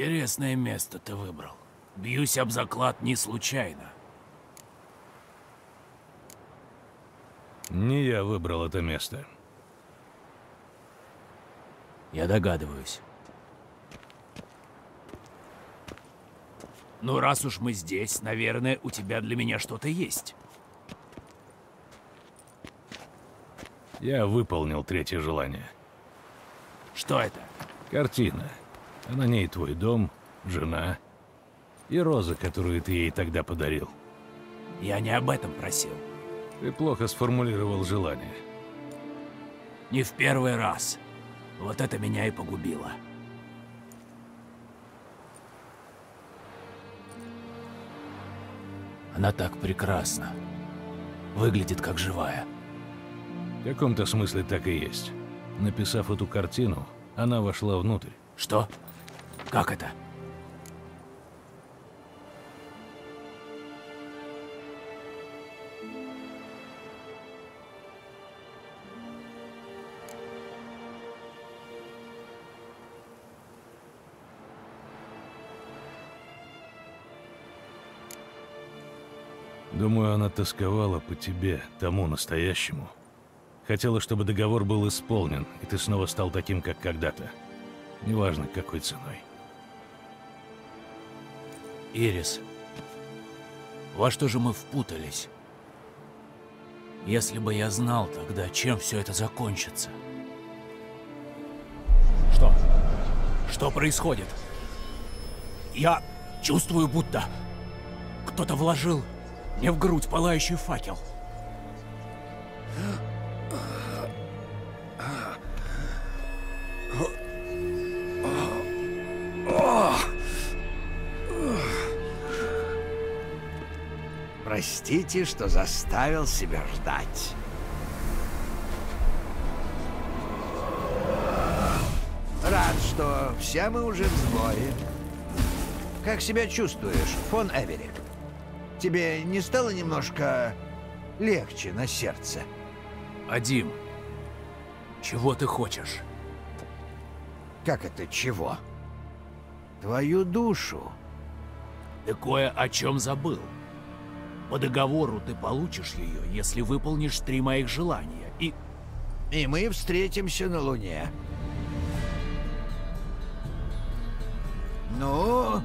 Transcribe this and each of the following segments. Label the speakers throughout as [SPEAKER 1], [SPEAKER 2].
[SPEAKER 1] Интересное место ты выбрал. Бьюсь об заклад не случайно.
[SPEAKER 2] Не я выбрал это место.
[SPEAKER 1] Я догадываюсь. Ну, раз уж мы здесь, наверное, у тебя для меня что-то есть.
[SPEAKER 2] Я выполнил третье желание.
[SPEAKER 1] Что это?
[SPEAKER 2] Картина. А на ней твой дом, жена и роза, которую ты ей тогда подарил.
[SPEAKER 1] Я не об этом просил.
[SPEAKER 2] Ты плохо сформулировал желание.
[SPEAKER 1] Не в первый раз. Вот это меня и погубило. Она так прекрасна. Выглядит как живая.
[SPEAKER 2] В каком-то смысле так и есть. Написав эту картину, она вошла внутрь.
[SPEAKER 1] Что? Как это?
[SPEAKER 2] Думаю, она тосковала по тебе, тому настоящему. Хотела, чтобы договор был исполнен, и ты снова стал таким, как когда-то. Неважно, какой ценой.
[SPEAKER 1] Ирис, во что же мы впутались? Если бы я знал тогда, чем все это закончится. Что? Что происходит? Я чувствую, будто кто-то вложил мне в грудь пылающий факел.
[SPEAKER 3] Простите, что заставил себя ждать. Рад, что все мы уже в сборе. Как себя чувствуешь, фон Эверик? Тебе не стало немножко легче на сердце?
[SPEAKER 1] Адим, чего ты хочешь?
[SPEAKER 3] Как это чего? Твою душу.
[SPEAKER 1] Ты кое о чем забыл. По договору ты получишь ее, если выполнишь три моих желания. И...
[SPEAKER 3] И мы встретимся на Луне. Ну,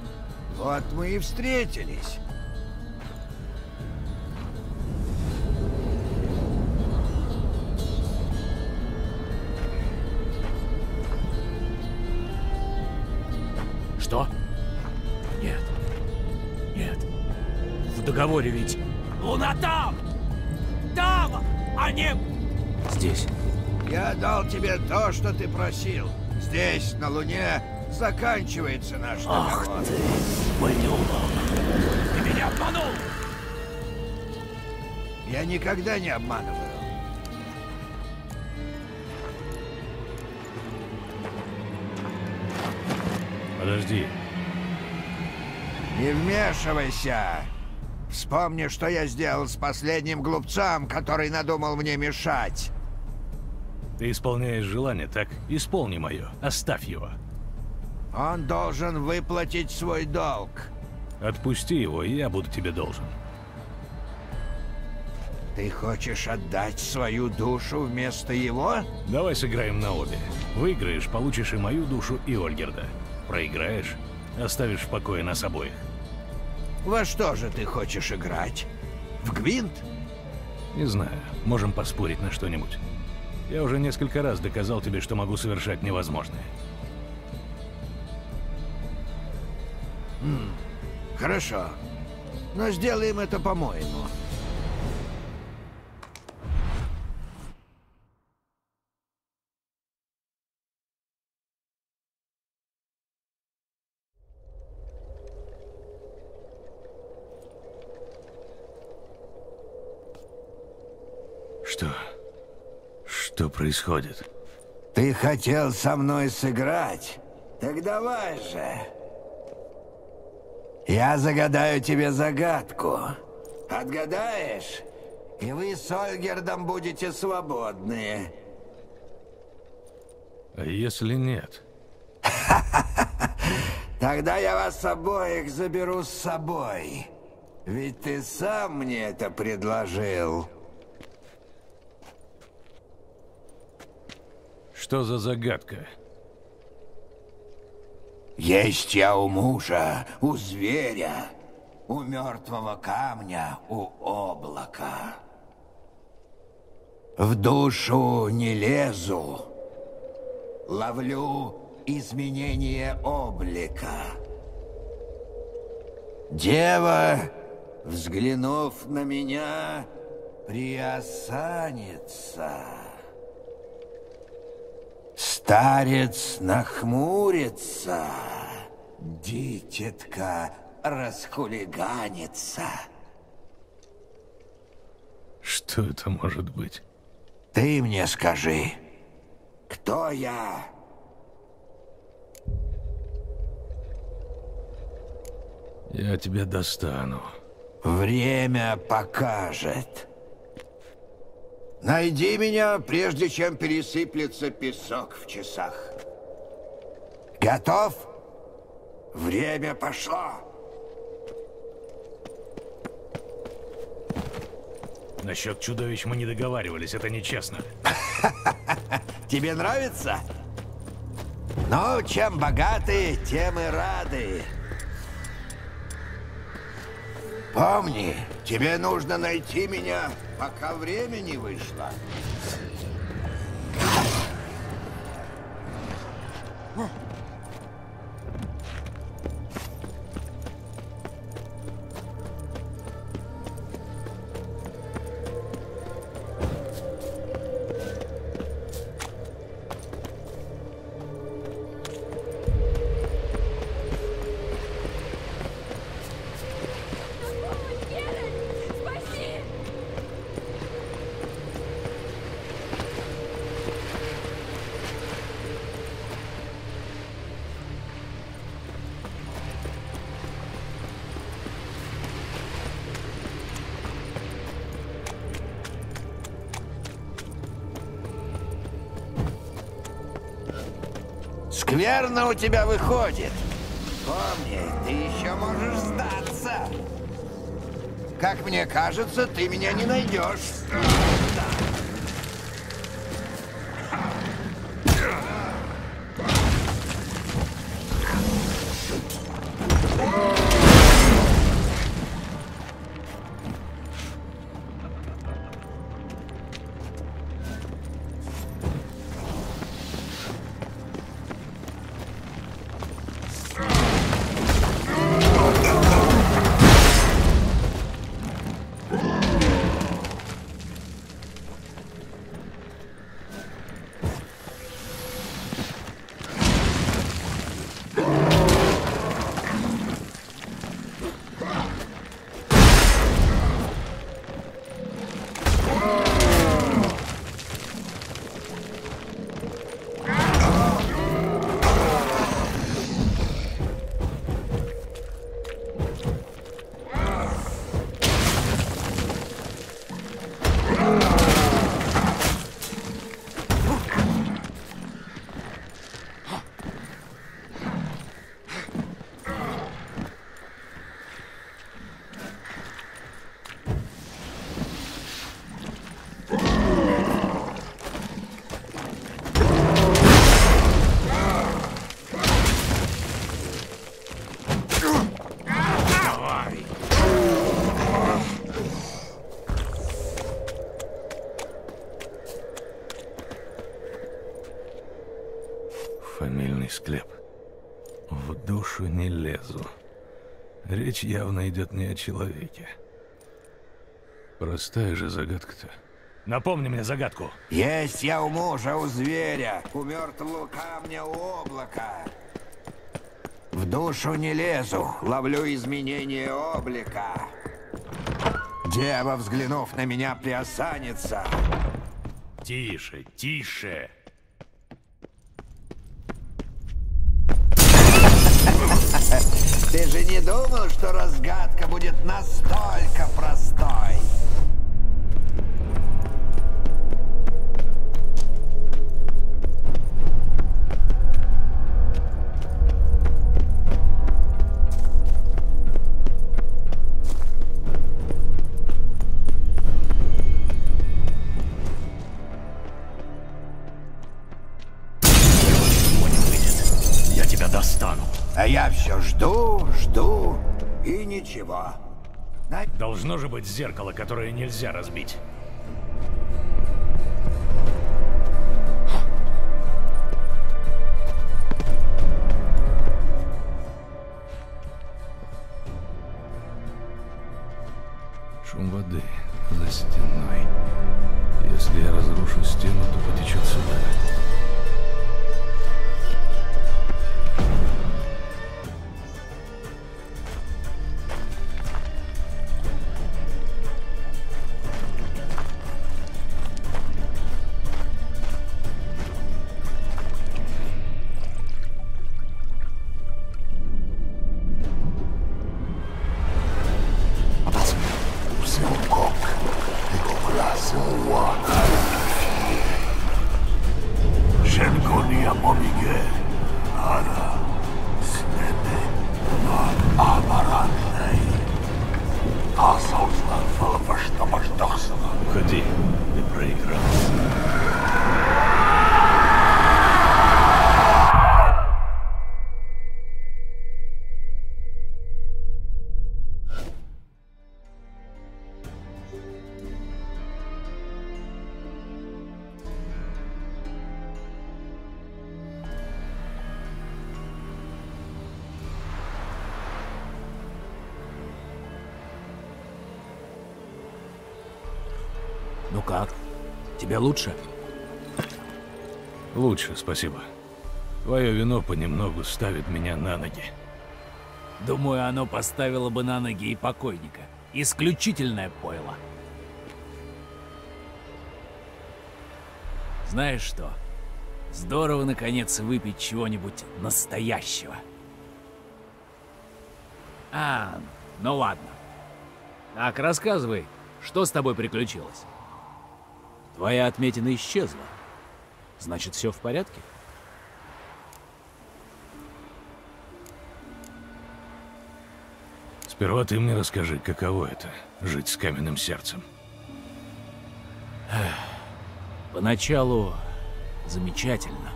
[SPEAKER 3] вот мы и встретились.
[SPEAKER 1] Что? Нет. Нет. В договоре ведь... Луна там! Там! А не... Здесь.
[SPEAKER 3] Я дал тебе то, что ты просил. Здесь, на Луне, заканчивается наш
[SPEAKER 1] Ах
[SPEAKER 3] договор.
[SPEAKER 1] ты, блюдок! Ты меня обманул!
[SPEAKER 3] Я никогда не обманываю.
[SPEAKER 2] Подожди.
[SPEAKER 3] Не вмешивайся! Вспомни, что я сделал с последним глупцом, который надумал мне мешать.
[SPEAKER 2] Ты исполняешь желание, так? Исполни мое. Оставь его.
[SPEAKER 3] Он должен выплатить свой долг.
[SPEAKER 2] Отпусти его, и я буду тебе должен.
[SPEAKER 3] Ты хочешь отдать свою душу вместо его?
[SPEAKER 2] Давай сыграем на обе. Выиграешь, получишь и мою душу, и Ольгерда. Проиграешь, оставишь в покое нас обоих.
[SPEAKER 3] Во что же ты хочешь играть? В гвинт?
[SPEAKER 2] Не знаю, можем поспорить на что-нибудь. Я уже несколько раз доказал тебе, что могу совершать невозможное.
[SPEAKER 3] Хорошо. Но сделаем это по-моему.
[SPEAKER 2] Что происходит?
[SPEAKER 3] Ты хотел со мной сыграть? Так давай же. Я загадаю тебе загадку. Отгадаешь? И вы с Ольгердом будете свободны.
[SPEAKER 2] А если нет?
[SPEAKER 3] Тогда я вас обоих заберу с собой. Ведь ты сам мне это предложил.
[SPEAKER 2] Что за загадка?
[SPEAKER 3] Есть я у мужа, у зверя, у мертвого камня, у облака. В душу не лезу, ловлю изменение облика. Дева, взглянув на меня, приосанится. Старец нахмурится, дитятка расхулиганится.
[SPEAKER 2] Что это может быть?
[SPEAKER 3] Ты мне скажи, кто я?
[SPEAKER 2] Я тебя достану.
[SPEAKER 3] Время покажет. Найди меня, прежде чем пересыплется песок в часах. Готов? Время пошло.
[SPEAKER 2] Насчет чудовищ мы не договаривались, это нечестно.
[SPEAKER 3] Тебе нравится? Ну, чем богаты, тем и рады. Помни, тебе нужно найти меня, пока время не вышло. Скверно у тебя выходит. Помни, ты еще можешь сдаться. Как мне кажется, ты меня не найдешь.
[SPEAKER 2] Фамильный склеп. В душу не лезу. Речь явно идет не о человеке. Простая же загадка-то. Напомни мне загадку.
[SPEAKER 3] Есть я у мужа, у зверя, у мертвого камня, у облака. В душу не лезу, ловлю изменение облика. Дева, взглянув на меня, приосанится.
[SPEAKER 2] Тише, тише.
[SPEAKER 3] Ты же не думал, что разгадка будет настолько простой? Я тебя достану. А я все жду, жду и ничего. На-
[SPEAKER 2] Должно же быть зеркало, которое нельзя разбить. Шум воды за стеной. Если я разрушу стену, то потечет сюда.
[SPEAKER 1] Лучше?
[SPEAKER 2] Лучше, спасибо. Твое вино понемногу ставит меня на ноги.
[SPEAKER 1] Думаю, оно поставило бы на ноги и покойника. Исключительное пойло. Знаешь что? Здорово, наконец, выпить чего-нибудь настоящего. А, ну ладно. Так, рассказывай, что с тобой приключилось? Твоя отметина исчезла. Значит, все в порядке?
[SPEAKER 2] Сперва ты мне расскажи, каково это — жить с каменным сердцем.
[SPEAKER 1] Поначалу замечательно.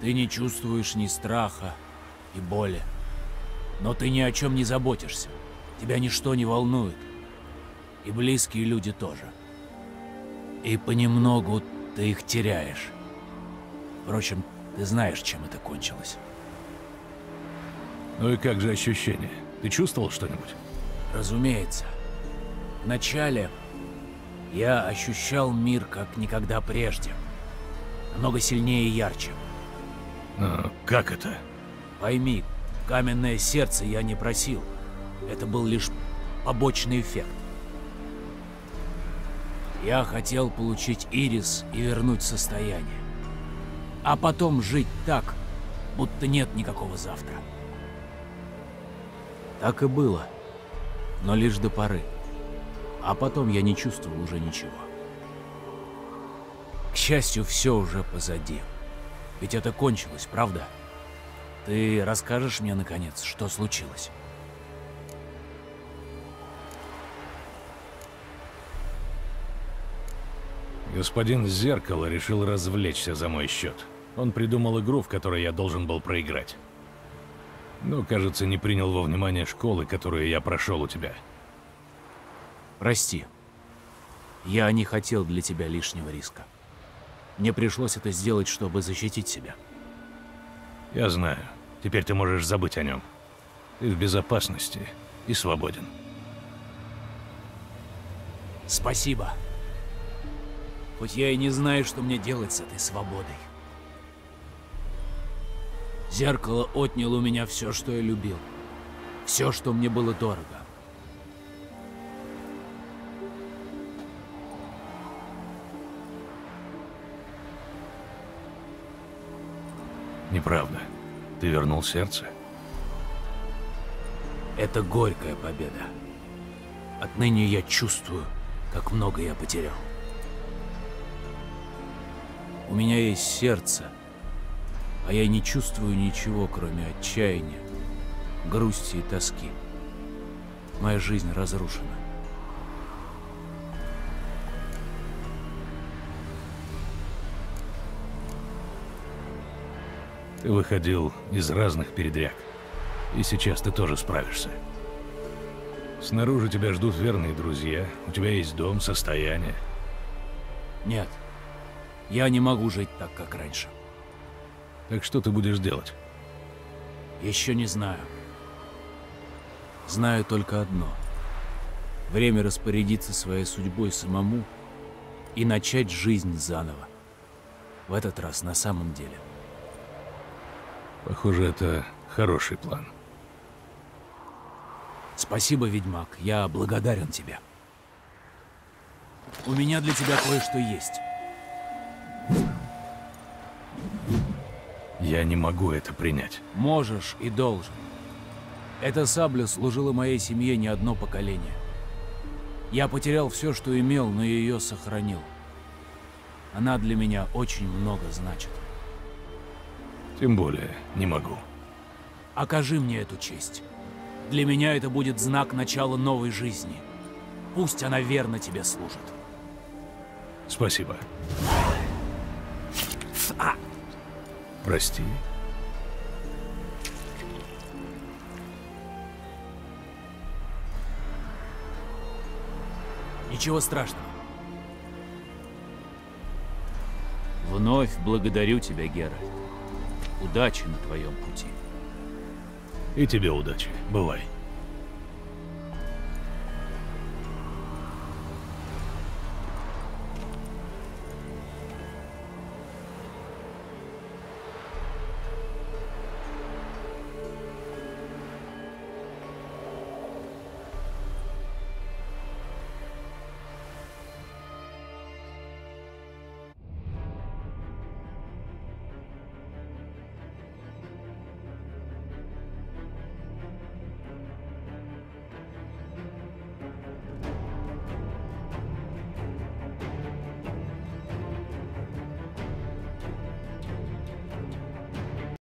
[SPEAKER 1] Ты не чувствуешь ни страха и боли. Но ты ни о чем не заботишься. Тебя ничто не волнует. И близкие люди тоже. И понемногу ты их теряешь. Впрочем, ты знаешь, чем это кончилось.
[SPEAKER 2] Ну и как же ощущения? Ты чувствовал что-нибудь?
[SPEAKER 1] Разумеется. Вначале я ощущал мир как никогда прежде. Намного сильнее и ярче.
[SPEAKER 2] Но как это?
[SPEAKER 1] Пойми, каменное сердце я не просил. Это был лишь побочный эффект. Я хотел получить ирис и вернуть состояние. А потом жить так, будто нет никакого завтра. Так и было. Но лишь до поры. А потом я не чувствовал уже ничего. К счастью, все уже позади. Ведь это кончилось, правда? Ты расскажешь мне, наконец, что случилось?
[SPEAKER 2] Господин Зеркало решил развлечься за мой счет. Он придумал игру, в которой я должен был проиграть. Но, кажется, не принял во внимание школы, которую я прошел у тебя.
[SPEAKER 1] Прости. Я не хотел для тебя лишнего риска. Мне пришлось это сделать, чтобы защитить себя.
[SPEAKER 2] Я знаю. Теперь ты можешь забыть о нем. Ты в безопасности и свободен.
[SPEAKER 1] Спасибо. Хоть я и не знаю, что мне делать с этой свободой. Зеркало отняло у меня все, что я любил. Все, что мне было дорого.
[SPEAKER 2] Неправда. Ты вернул сердце?
[SPEAKER 1] Это горькая победа. Отныне я чувствую, как много я потерял. У меня есть сердце, а я не чувствую ничего, кроме отчаяния, грусти и тоски. Моя жизнь разрушена.
[SPEAKER 2] Ты выходил из разных передряг. И сейчас ты тоже справишься. Снаружи тебя ждут верные друзья. У тебя есть дом, состояние.
[SPEAKER 1] Нет, я не могу жить так, как раньше.
[SPEAKER 2] Так что ты будешь делать?
[SPEAKER 1] Еще не знаю. Знаю только одно. Время распорядиться своей судьбой самому и начать жизнь заново. В этот раз на самом деле.
[SPEAKER 2] Похоже, это хороший план.
[SPEAKER 1] Спасибо, ведьмак. Я благодарен тебе. У меня для тебя кое-что есть.
[SPEAKER 2] Я не могу это принять.
[SPEAKER 1] Можешь и должен. Эта сабля служила моей семье не одно поколение. Я потерял все, что имел, но ее сохранил. Она для меня очень много значит.
[SPEAKER 2] Тем более, не могу.
[SPEAKER 1] Окажи мне эту честь. Для меня это будет знак начала новой жизни. Пусть она верно тебе служит.
[SPEAKER 2] Спасибо. Прости.
[SPEAKER 1] Ничего страшного. Вновь благодарю тебя, Гера. Удачи на твоем пути.
[SPEAKER 2] И тебе удачи. Бывай.